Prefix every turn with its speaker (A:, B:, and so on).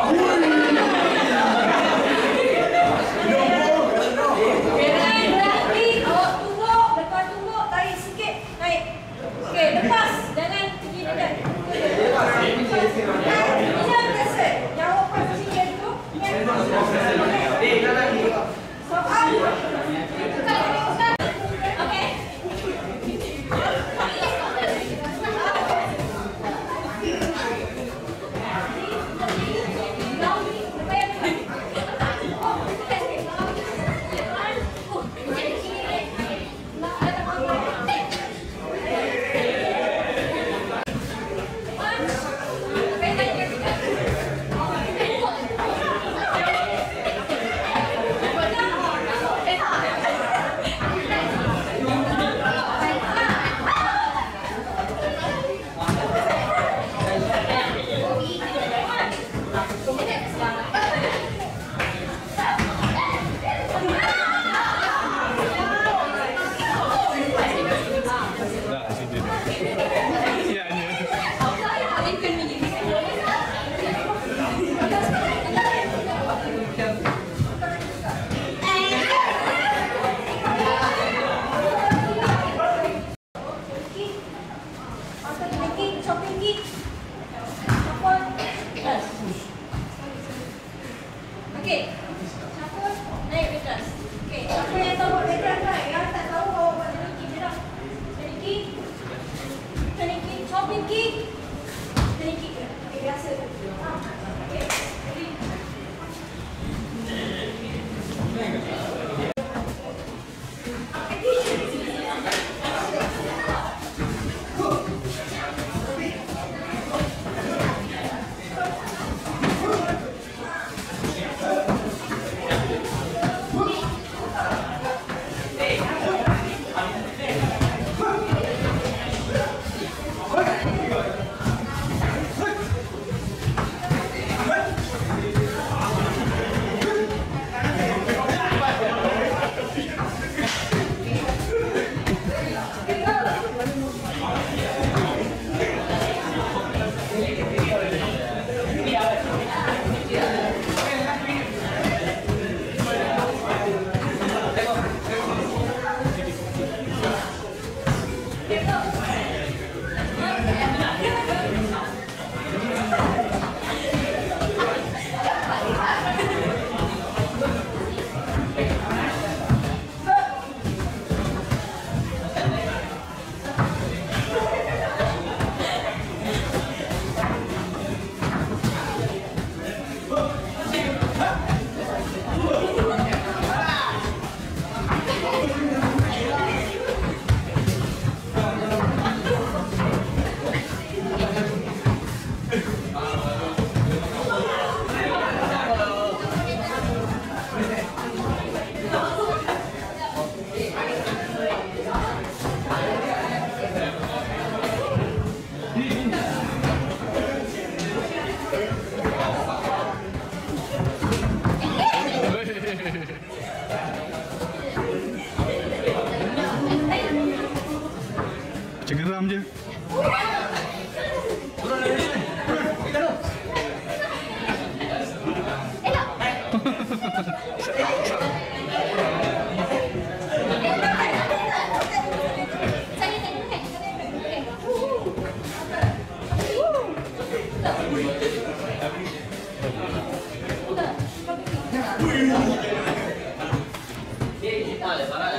A: Oh,
B: Check it out, Jim. Thank you. Vale, para